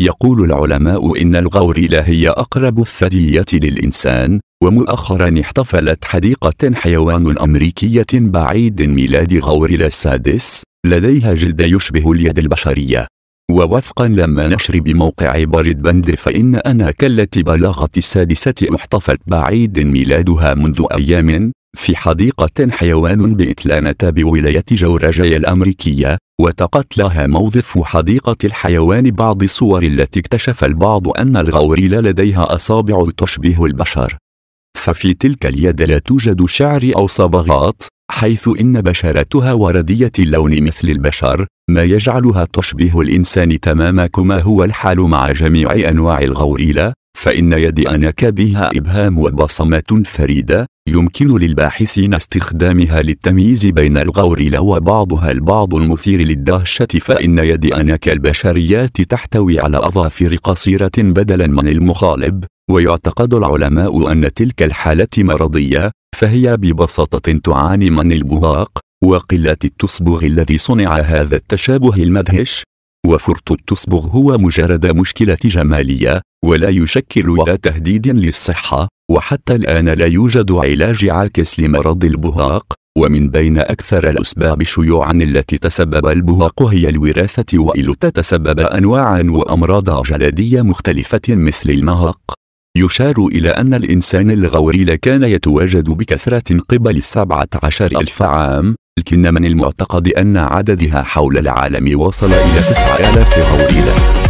يقول العلماء إن الغوريلا هي أقرب الثديية للإنسان ومؤخرا احتفلت حديقة حيوان أمريكية بعيد ميلاد غوريلا السادس لديها جلد يشبه اليد البشرية. ووفقا لما نشر بموقع بارد بند فإن أنا كالتي بلغت السادسة احتفلت بعيد ميلادها منذ أيام في حديقة حيوان بإتلانة بولاية جورجيا الأمريكية وتقت لها موظف حديقة الحيوان بعض الصور التي اكتشف البعض أن الغوريلا لديها أصابع تشبه البشر. ففي تلك اليد لا توجد شعر أو صبغات حيث إن بشرتها وردية اللون مثل البشر ما يجعلها تشبه الإنسان تماما كما هو الحال مع جميع أنواع الغوريلا فإن يد أناك بها إبهام وبصمات فريدة يمكن للباحثين استخدامها للتمييز بين الغوريلا وبعضها البعض المثير للدهشة فإن يد أناك البشريات تحتوي على أظافر قصيرة بدلا من المخالب ويعتقد العلماء أن تلك الحالة مرضية فهي ببساطة تعاني من البهاق وقلة التصبغ الذي صنع هذا التشابه المدهش وفرط التصبغ هو مجرد مشكلة جمالية ولا يشكل ولا تهديد للصحة وحتى الآن لا يوجد علاج عاكس لمرض البهاق ومن بين أكثر الأسباب شيوعا التي تسبب البهاق هي الوراثة وإل تتسبب أنواعا وأمراض جلدية مختلفة مثل المهاق. يشار إلى أن الإنسان الغوريل كان يتواجد بكثرة قبل السبعة عشر ألف عام لكن من المعتقد أن عددها حول العالم وصل إلى تسعة آلاف غوريلا.